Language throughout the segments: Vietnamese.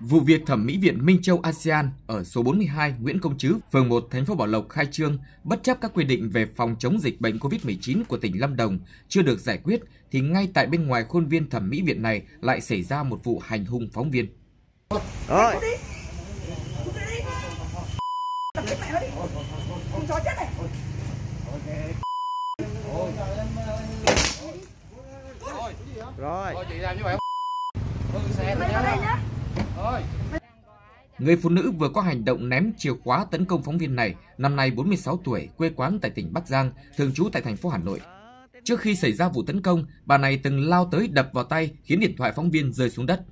Vụ việc thẩm mỹ viện Minh Châu ASEAN ở số 42 Nguyễn Công Trứ, phường 1, thành phố Bảo Lộc khai trương, bất chấp các quy định về phòng chống dịch bệnh COVID-19 của tỉnh Lâm Đồng chưa được giải quyết, thì ngay tại bên ngoài khuôn viên thẩm mỹ viện này lại xảy ra một vụ hành hung phóng viên. Rồi. Rồi. Người phụ nữ vừa có hành động ném chìa khóa tấn công phóng viên này, năm nay 46 tuổi, quê quán tại tỉnh Bắc Giang, thường trú tại thành phố Hà Nội. Trước khi xảy ra vụ tấn công, bà này từng lao tới đập vào tay khiến điện thoại phóng viên rơi xuống đất.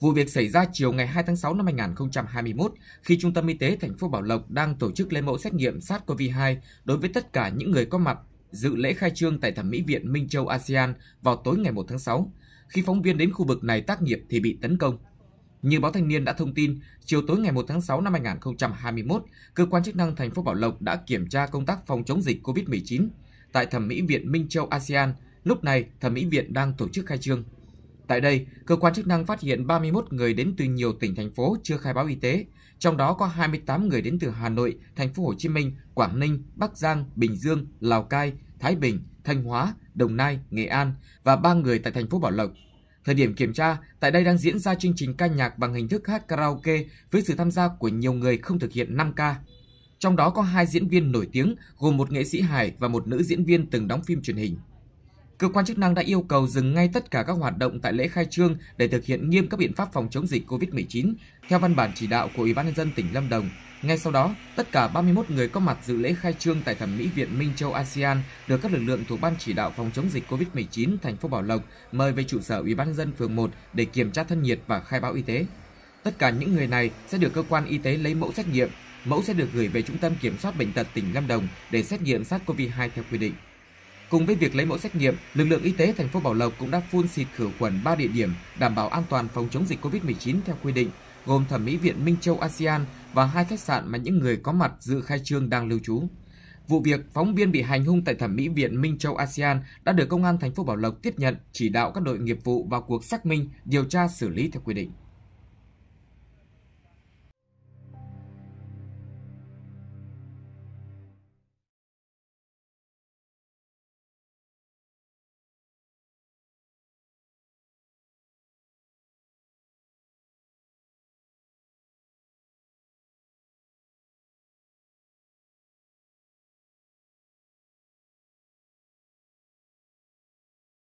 Vụ việc xảy ra chiều ngày 2 tháng 6 năm 2021 khi Trung tâm Y tế thành phố Bảo Lộc đang tổ chức lấy mẫu xét nghiệm SARS-CoV-2 đối với tất cả những người có mặt dự lễ khai trương tại Thẩm mỹ viện Minh Châu ASEAN vào tối ngày 1 tháng 6. Khi phóng viên đến khu vực này tác nghiệp thì bị tấn công. Như báo Thanh niên đã thông tin, chiều tối ngày 1 tháng 6 năm 2021, cơ quan chức năng thành phố Bảo Lộc đã kiểm tra công tác phòng chống dịch COVID-19 tại Thẩm mỹ viện Minh Châu ASEAN. Lúc này, Thẩm mỹ viện đang tổ chức khai trương. Tại đây, cơ quan chức năng phát hiện 31 người đến từ nhiều tỉnh thành phố chưa khai báo y tế, trong đó có 28 người đến từ Hà Nội, thành phố Hồ Chí Minh, Quảng Ninh, Bắc Giang, Bình Dương, Lào Cai, Thái Bình, Thanh Hóa, Đồng Nai, Nghệ An và 3 người tại thành phố Bảo Lộc. Thời điểm kiểm tra, tại đây đang diễn ra chương trình ca nhạc bằng hình thức hát karaoke với sự tham gia của nhiều người không thực hiện 5K. Trong đó có hai diễn viên nổi tiếng gồm một nghệ sĩ hài và một nữ diễn viên từng đóng phim truyền hình. Cơ quan chức năng đã yêu cầu dừng ngay tất cả các hoạt động tại lễ khai trương để thực hiện nghiêm các biện pháp phòng chống dịch COVID-19 theo văn bản chỉ đạo của Ủy ban nhân dân tỉnh Lâm Đồng. Ngay sau đó, tất cả 31 người có mặt dự lễ khai trương tại Thẩm mỹ viện Minh Châu ASEAN được các lực lượng thuộc ban chỉ đạo phòng chống dịch COVID-19 thành phố Bảo Lộc mời về trụ sở Ủy ban nhân dân phường 1 để kiểm tra thân nhiệt và khai báo y tế. Tất cả những người này sẽ được cơ quan y tế lấy mẫu xét nghiệm. Mẫu sẽ được gửi về Trung tâm Kiểm soát Bệnh tật tỉnh Lâm Đồng để xét nghiệm SARS-CoV-2 theo quy định. Cùng với việc lấy mẫu xét nghiệm, lực lượng y tế thành phố Bảo Lộc cũng đã phun xịt khử khuẩn 3 địa điểm đảm bảo an toàn phòng chống dịch COVID-19 theo quy định, gồm Thẩm mỹ viện Minh Châu ASEAN và hai khách sạn mà những người có mặt dự khai trương đang lưu trú. Vụ việc phóng viên bị hành hung tại Thẩm mỹ viện Minh Châu ASEAN đã được công an thành phố Bảo Lộc tiếp nhận, chỉ đạo các đội nghiệp vụ vào cuộc xác minh, điều tra xử lý theo quy định.